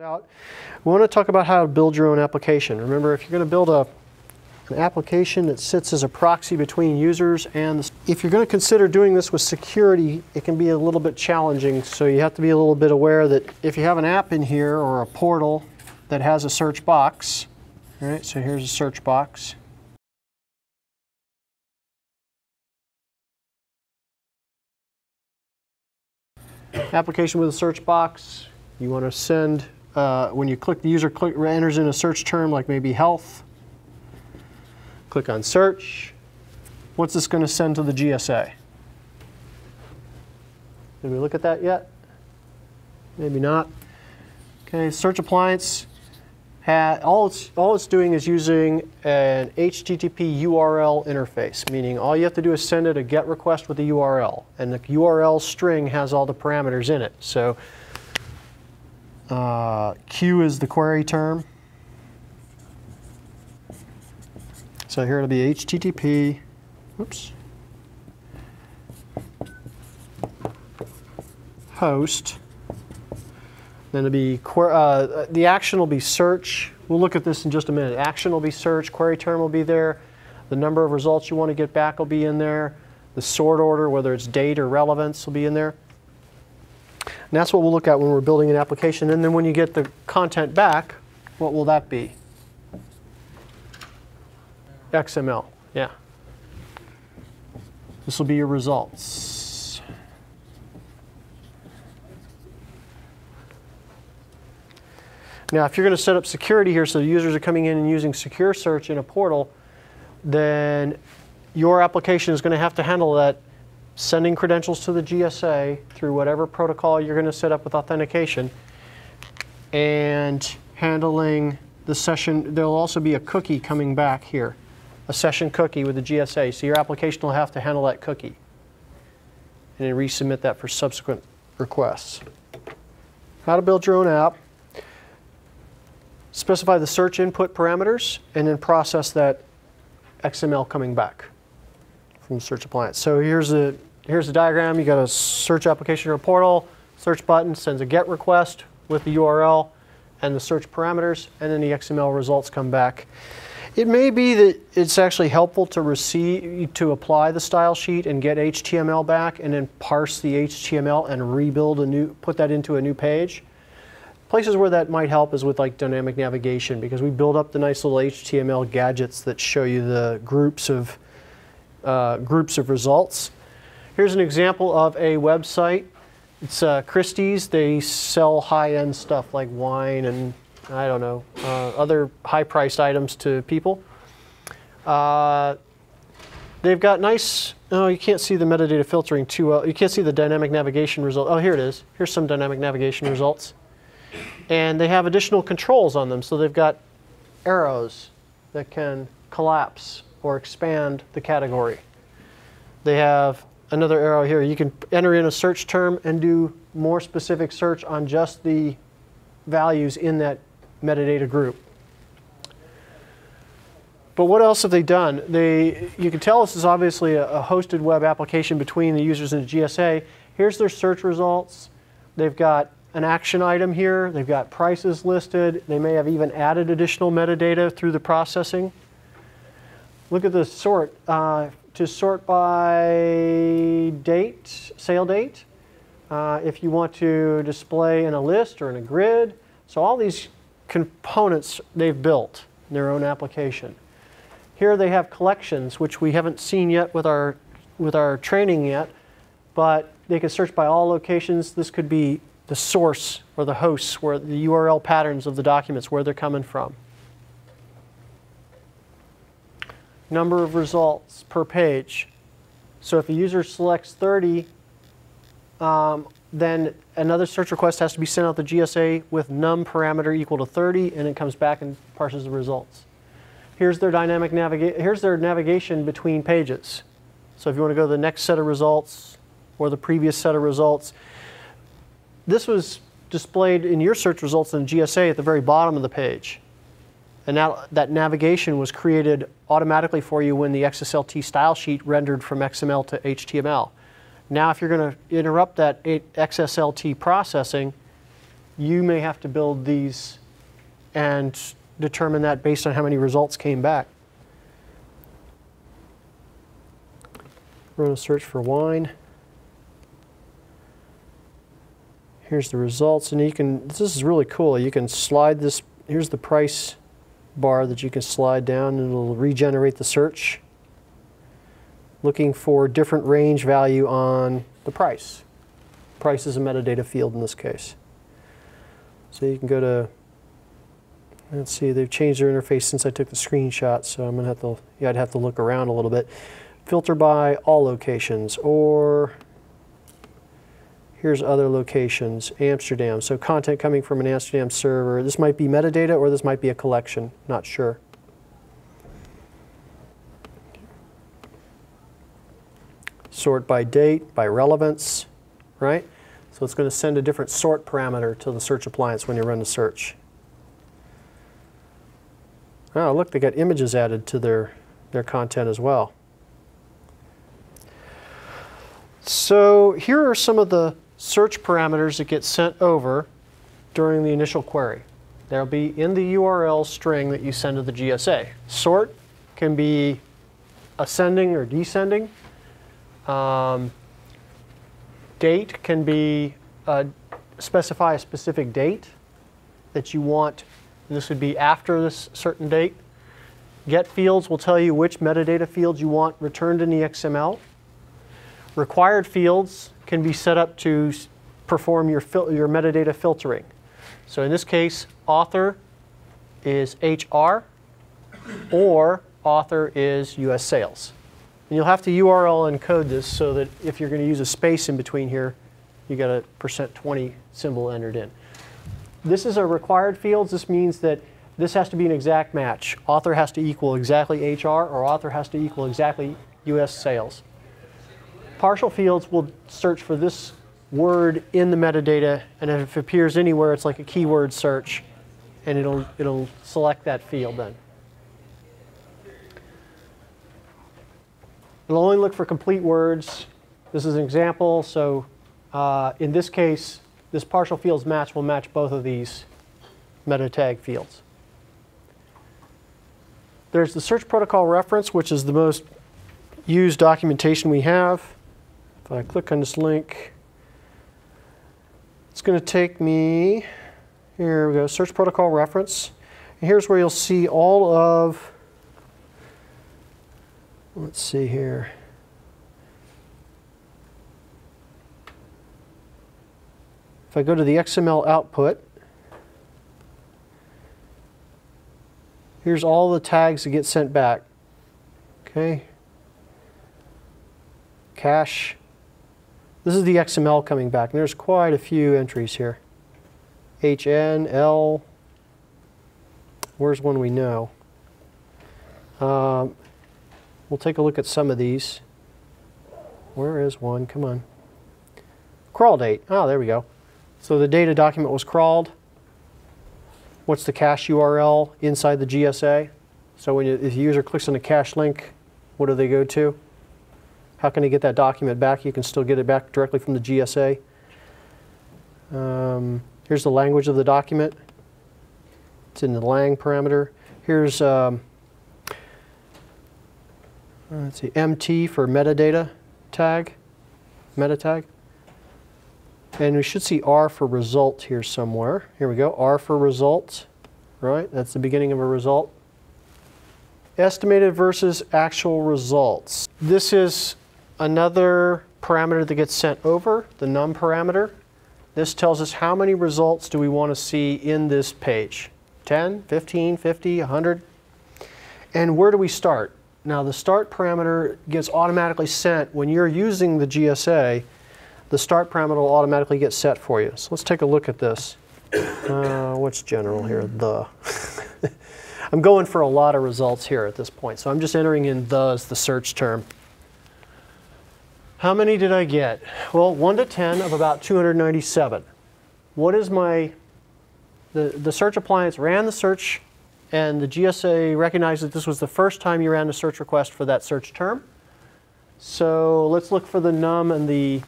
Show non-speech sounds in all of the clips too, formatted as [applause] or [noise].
out. We want to talk about how to build your own application. Remember, if you're going to build a, an application that sits as a proxy between users and if you're going to consider doing this with security, it can be a little bit challenging. So you have to be a little bit aware that if you have an app in here or a portal that has a search box, right? So here's a search box. Application with a search box. You want to send uh, when you click, the user click, enters in a search term like maybe health, click on search. What's this going to send to the GSA? Did we look at that yet? Maybe not. Okay, search appliance. all, it's, all it's doing is using an HTTP URL interface, meaning all you have to do is send it a GET request with a URL. And the URL string has all the parameters in it. So uh, Q is the query term. So here it'll be HTTP, oops, host. Then it'll be, uh, the action will be search. We'll look at this in just a minute. Action will be search, query term will be there. The number of results you want to get back will be in there. The sort order, whether it's date or relevance, will be in there. And that's what we'll look at when we're building an application. And then when you get the content back, what will that be? XML, yeah. This will be your results. Now, if you're going to set up security here so the users are coming in and using secure search in a portal, then your application is going to have to handle that sending credentials to the GSA through whatever protocol you're going to set up with authentication, and handling the session. There'll also be a cookie coming back here, a session cookie with the GSA. So your application will have to handle that cookie and then resubmit that for subsequent requests. How to build your own app. Specify the search input parameters and then process that XML coming back from search appliance. So here's a here's the diagram. You got a search application or portal, search button sends a GET request with the URL and the search parameters, and then the XML results come back. It may be that it's actually helpful to receive to apply the style sheet and get HTML back and then parse the HTML and rebuild a new put that into a new page. Places where that might help is with like dynamic navigation because we build up the nice little HTML gadgets that show you the groups of uh, groups of results. Here's an example of a website. It's uh, Christie's. They sell high-end stuff like wine and, I don't know, uh, other high-priced items to people. Uh, they've got nice, oh, you can't see the metadata filtering too well. You can't see the dynamic navigation result. Oh, here it is. Here's some dynamic navigation results. And they have additional controls on them. So they've got arrows that can collapse or expand the category. They have another arrow here. You can enter in a search term and do more specific search on just the values in that metadata group. But what else have they done? They, you can tell this is obviously a, a hosted web application between the users and the GSA. Here's their search results. They've got an action item here. They've got prices listed. They may have even added additional metadata through the processing. Look at the sort. Uh, to sort by date, sale date. Uh, if you want to display in a list or in a grid. So all these components they've built in their own application. Here they have collections, which we haven't seen yet with our, with our training yet, but they can search by all locations. This could be the source or the hosts, where the URL patterns of the documents, where they're coming from. Number of results per page. So if a user selects 30, um, then another search request has to be sent out to GSA with num parameter equal to 30, and it comes back and parses the results. Here's their dynamic navigation. Here's their navigation between pages. So if you want to go to the next set of results or the previous set of results, this was displayed in your search results in GSA at the very bottom of the page. And that, that navigation was created automatically for you when the XSLT style sheet rendered from XML to HTML. Now if you're going to interrupt that XSLT processing, you may have to build these and determine that based on how many results came back. Run a search for wine. Here's the results, and you can, this is really cool. You can slide this, here's the price bar that you can slide down and it'll regenerate the search. Looking for different range value on the price. Price is a metadata field in this case. So you can go to, let's see, they've changed their interface since I took the screenshot, so I'm gonna have to, yeah, I'd have to look around a little bit. Filter by all locations, or here's other locations, Amsterdam. So content coming from an Amsterdam server. This might be metadata or this might be a collection, not sure. Sort by date, by relevance, right? So it's going to send a different sort parameter to the search appliance when you run the search. Oh, look, they got images added to their, their content as well. So here are some of the search parameters that get sent over during the initial query. They'll be in the URL string that you send to the GSA. Sort can be ascending or descending. Um, date can be uh, specify a specific date that you want. This would be after this certain date. Get fields will tell you which metadata fields you want returned in the XML. Required fields can be set up to perform your, your metadata filtering. So in this case, author is HR or author is US sales. And you'll have to URL encode this so that if you're going to use a space in between here, you got a percent 20 symbol entered in. This is a required fields. This means that this has to be an exact match. Author has to equal exactly HR or author has to equal exactly US sales. Partial fields will search for this word in the metadata, and if it appears anywhere, it's like a keyword search, and it'll, it'll select that field then. It'll only look for complete words. This is an example, so uh, in this case, this partial fields match will match both of these meta tag fields. There's the search protocol reference, which is the most used documentation we have. If I click on this link, it's going to take me, here we go, search protocol reference. And here's where you'll see all of, let's see here. If I go to the XML output, here's all the tags that get sent back. Okay. Cache this is the XML coming back, and there's quite a few entries here. HN, L, where's one we know? Um, we'll take a look at some of these. Where is one? Come on. Crawl date. Oh, there we go. So the data document was crawled. What's the cache URL inside the GSA? So when you, if the user clicks on the cache link, what do they go to? How can you get that document back? You can still get it back directly from the GSA. Um, here's the language of the document. It's in the lang parameter. Here's um, let's see, MT for metadata tag, meta tag. And we should see R for result here somewhere. Here we go, R for result, right? That's the beginning of a result. Estimated versus actual results. This is another parameter that gets sent over, the num parameter. This tells us how many results do we want to see in this page. 10, 15, 50, 100. And where do we start? Now the start parameter gets automatically sent when you're using the GSA. The start parameter will automatically get set for you. So let's take a look at this. Uh, what's general here? The. [laughs] I'm going for a lot of results here at this point. So I'm just entering in the as the search term. How many did I get? Well, 1 to 10 of about 297. What is my, the, the search appliance ran the search and the GSA recognized that this was the first time you ran a search request for that search term. So let's look for the num and the,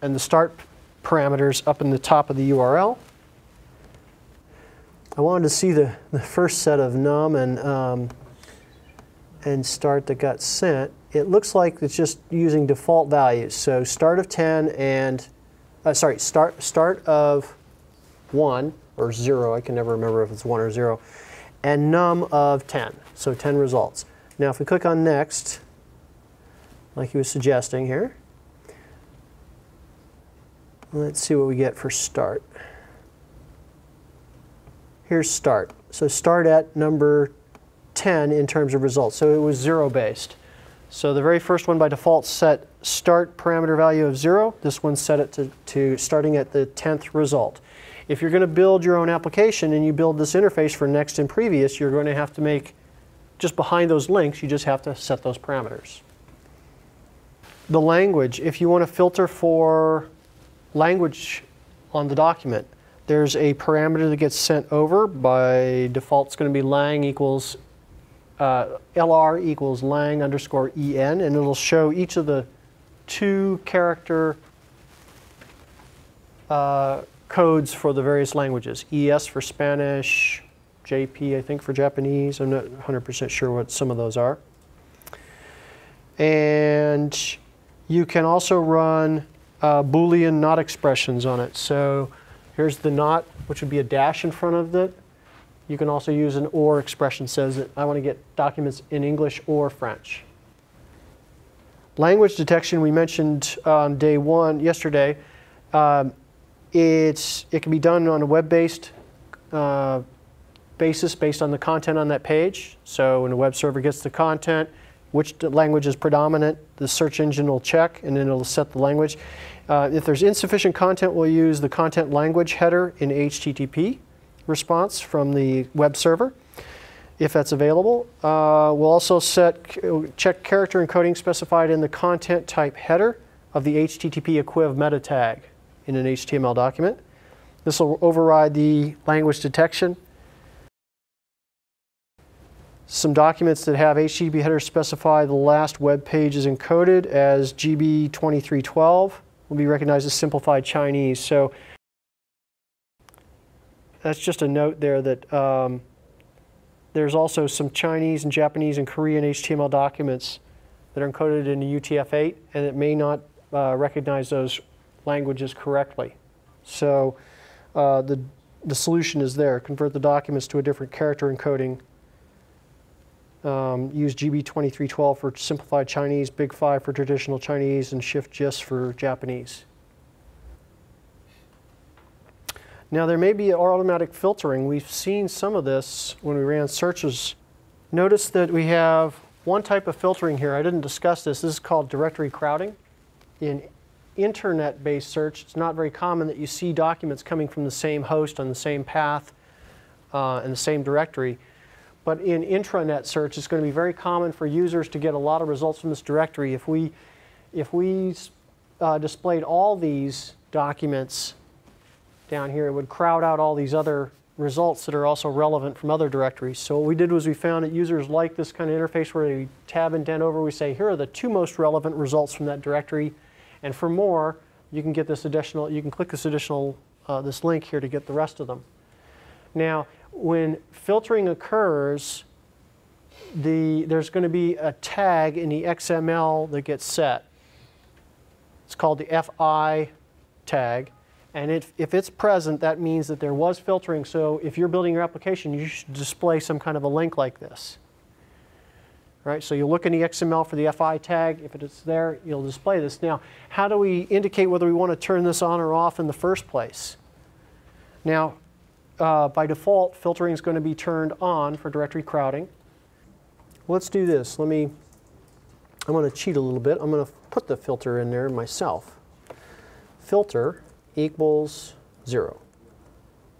and the start parameters up in the top of the URL. I wanted to see the, the first set of num and, um, and start that got sent. It looks like it's just using default values. So start of 10 and, uh, sorry, start, start of 1 or 0. I can never remember if it's 1 or 0. And num of 10. So 10 results. Now if we click on next, like he was suggesting here, let's see what we get for start. Here's start. So start at number 10 in terms of results. So it was zero based. So the very first one by default set start parameter value of zero. This one set it to, to starting at the 10th result. If you're going to build your own application and you build this interface for next and previous, you're going to have to make, just behind those links, you just have to set those parameters. The language, if you want to filter for language on the document, there's a parameter that gets sent over. By default, it's going to be lang equals uh, lr equals lang underscore en, and it'll show each of the two character uh, codes for the various languages. ES for Spanish, JP I think for Japanese. I'm not 100% sure what some of those are. And you can also run uh, Boolean not expressions on it. So Here's the not, which would be a dash in front of it. You can also use an or expression says that I want to get documents in English or French. Language detection we mentioned on day one yesterday. Um, it's, it can be done on a web-based uh, basis based on the content on that page. So when a web server gets the content, which language is predominant, the search engine will check and then it'll set the language. Uh, if there's insufficient content, we'll use the content language header in HTTP response from the web server, if that's available. Uh, we'll also set check character encoding specified in the content type header of the HTTP equiv meta tag in an HTML document. This will override the language detection. Some documents that have HTTP headers specify the last web page is encoded as GB2312 will be recognized as simplified Chinese. So that's just a note there that um, there's also some Chinese and Japanese and Korean HTML documents that are encoded in UTF-8 and it may not uh, recognize those languages correctly. So uh, the, the solution is there. Convert the documents to a different character encoding um, use GB2312 for simplified Chinese, Big 5 for traditional Chinese, and Shift JIS for Japanese. Now there may be automatic filtering. We've seen some of this when we ran searches. Notice that we have one type of filtering here. I didn't discuss this. This is called directory crowding. In internet-based search, it's not very common that you see documents coming from the same host on the same path uh, in the same directory. But in intranet search, it's going to be very common for users to get a lot of results from this directory. If we, if we uh, displayed all these documents down here, it would crowd out all these other results that are also relevant from other directories. So what we did was we found that users like this kind of interface where we tab and dent over, we say, here are the two most relevant results from that directory. And for more, you can get this additional, you can click this additional, uh, this link here to get the rest of them. Now, when filtering occurs, the, there's going to be a tag in the XML that gets set. It's called the FI tag. And it, if it's present, that means that there was filtering. So if you're building your application, you should display some kind of a link like this. Right, so you'll look in the XML for the FI tag. If it's there, you'll display this. Now, how do we indicate whether we want to turn this on or off in the first place? Now, uh, by default, filtering is going to be turned on for directory crowding. Let's do this. Let me, I'm going to cheat a little bit. I'm going to put the filter in there myself. Filter equals 0.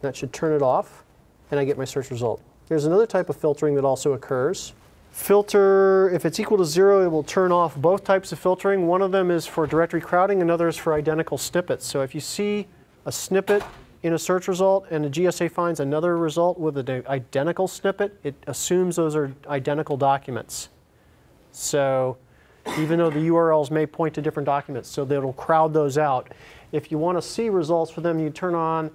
That should turn it off, and I get my search result. There's another type of filtering that also occurs. Filter, if it's equal to 0, it will turn off both types of filtering. One of them is for directory crowding, another is for identical snippets. So if you see a snippet in a search result and the GSA finds another result with an identical snippet, it assumes those are identical documents. So even though the URLs may point to different documents, so it'll crowd those out. If you want to see results for them, you turn on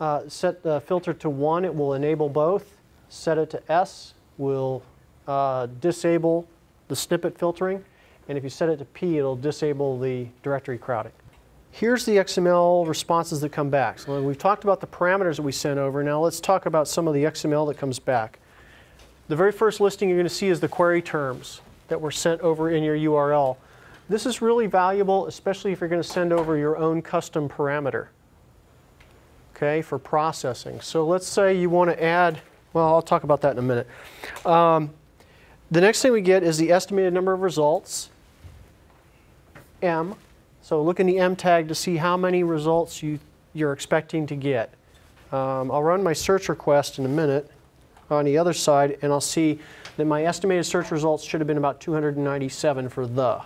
uh, set the filter to 1, it will enable both. Set it to S, will uh, disable the snippet filtering. And if you set it to P, it'll disable the directory crowding. Here's the XML responses that come back. So we've talked about the parameters that we sent over. Now let's talk about some of the XML that comes back. The very first listing you're going to see is the query terms that were sent over in your URL. This is really valuable, especially if you're going to send over your own custom parameter okay, for processing. So let's say you want to add, well, I'll talk about that in a minute. Um, the next thing we get is the estimated number of results, M. So look in the M tag to see how many results you, you're expecting to get. Um, I'll run my search request in a minute on the other side, and I'll see that my estimated search results should have been about 297 for the.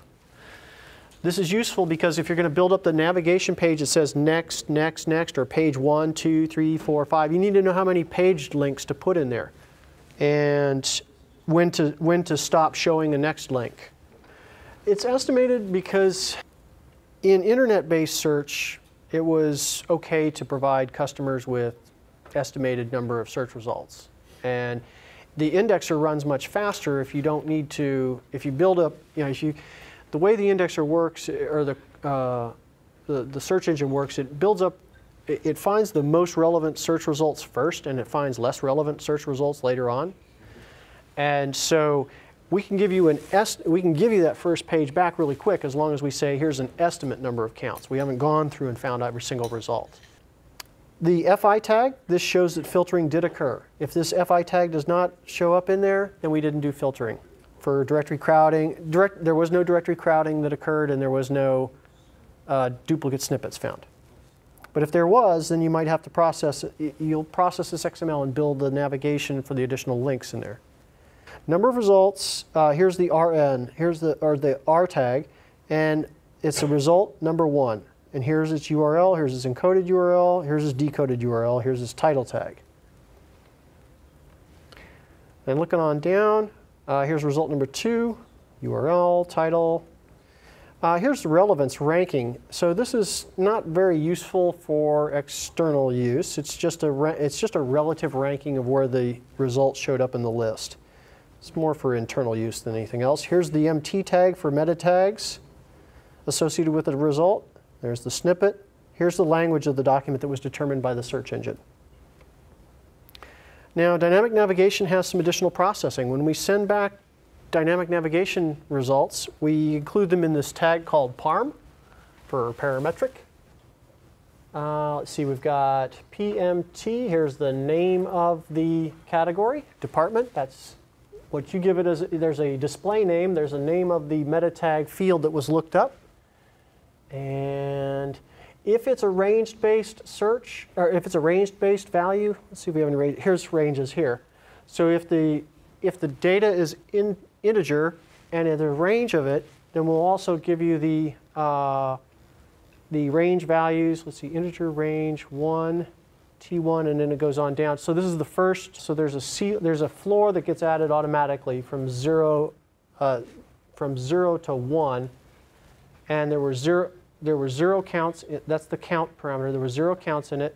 This is useful because if you're going to build up the navigation page that says next, next, next, or page one, two, three, four, five, you need to know how many page links to put in there and when to, when to stop showing a next link. It's estimated because in internet-based search, it was okay to provide customers with estimated number of search results. And the indexer runs much faster if you don't need to, if you build up, you know, if you, the way the indexer works, or the, uh, the, the, search engine works, it builds up, it, it, finds the most relevant search results first, and it finds less relevant search results later on. And so we can give you an est we can give you that first page back really quick as long as we say here's an estimate number of counts. We haven't gone through and found every single result. The FI tag, this shows that filtering did occur. If this FI tag does not show up in there, then we didn't do filtering for directory crowding. Direct, there was no directory crowding that occurred and there was no uh, duplicate snippets found. But if there was, then you might have to process, you'll process this XML and build the navigation for the additional links in there. Number of results, uh, here's the RN, here's the, or the R tag, and it's a result number one. And here's its URL, here's its encoded URL, here's its decoded URL, here's its title tag. And looking on down, uh, here's result number two, URL, title. Uh, here's the relevance ranking. So this is not very useful for external use. It's just a it's just a relative ranking of where the results showed up in the list. It's more for internal use than anything else. Here's the MT tag for meta tags associated with the result. There's the snippet. Here's the language of the document that was determined by the search engine. Now, dynamic navigation has some additional processing. When we send back dynamic navigation results, we include them in this tag called parm for parametric. Uh, let's see, we've got PMT. Here's the name of the category, department. That's what you give it as. There's a display name. There's a name of the meta tag field that was looked up. And if it's a range-based search, or if it's a range-based value, let's see if we have any range. Here's ranges here. So if the if the data is in integer and in the range of it, then we'll also give you the uh, the range values. Let's see, integer range one, t1, and then it goes on down. So this is the first. So there's a C, there's a floor that gets added automatically from zero uh, from zero to one, and there were zero there were zero counts. That's the count parameter. There were zero counts in it.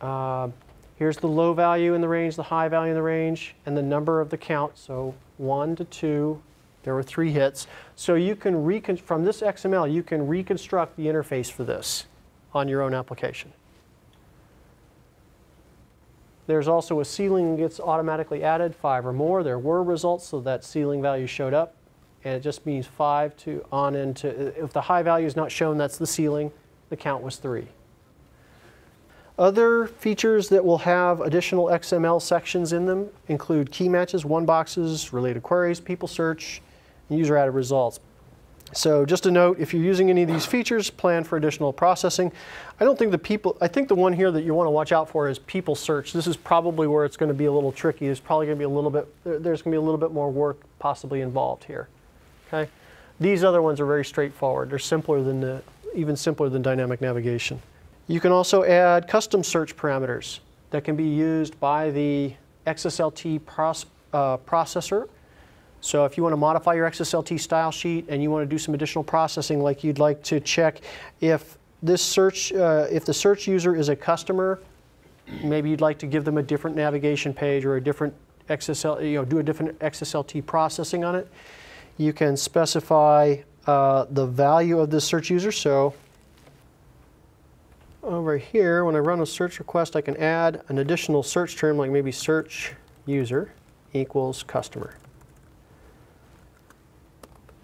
Uh, here's the low value in the range, the high value in the range, and the number of the count. So one to two, there were three hits. So you can recon from this XML, you can reconstruct the interface for this on your own application. There's also a ceiling that gets automatically added, five or more. There were results, so that ceiling value showed up and it just means 5 to on into, if the high value is not shown, that's the ceiling. The count was 3. Other features that will have additional XML sections in them include key matches, one boxes, related queries, people search, and user added results. So just a note, if you're using any of these features, plan for additional processing. I don't think the people, I think the one here that you want to watch out for is people search. This is probably where it's going to be a little tricky. There's probably going to be a little bit, there's going to be a little bit more work possibly involved here. Okay? These other ones are very straightforward. They're simpler than the, even simpler than dynamic navigation. You can also add custom search parameters that can be used by the XSLT proce uh, processor. So if you want to modify your XSLT style sheet and you want to do some additional processing, like you'd like to check if this search, uh, if the search user is a customer maybe you'd like to give them a different navigation page or a different XSL, you know, do a different XSLT processing on it. You can specify uh, the value of this search user. So over here, when I run a search request, I can add an additional search term like maybe search user equals customer.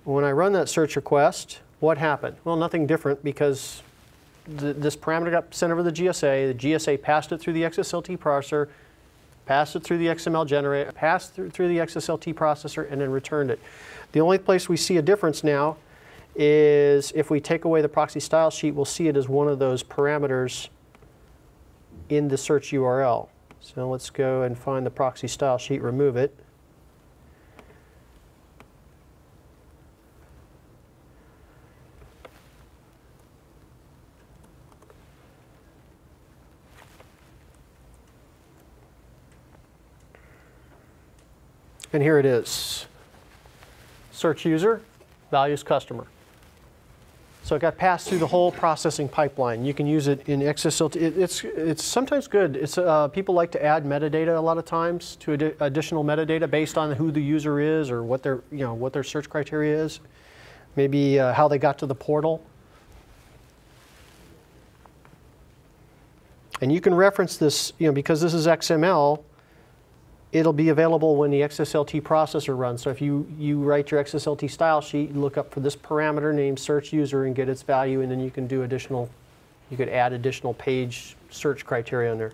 When I run that search request, what happened? Well, nothing different because th this parameter got sent over the GSA. The GSA passed it through the XSLT processor, passed it through the XML generator, passed through, through the XSLT processor, and then returned it. The only place we see a difference now is if we take away the proxy style sheet, we'll see it as one of those parameters in the search URL. So let's go and find the proxy style sheet, remove it. And here it is. Search user, values customer. So it got passed through the whole processing pipeline. You can use it in XSLT. It, it's, it's sometimes good. It's, uh, people like to add metadata a lot of times to addi additional metadata based on who the user is or what their, you know, what their search criteria is. Maybe uh, how they got to the portal. And you can reference this, you know, because this is XML, it'll be available when the XSLT processor runs. So if you, you write your XSLT style sheet, look up for this parameter named search user and get its value, and then you can do additional, you could add additional page search criteria in there.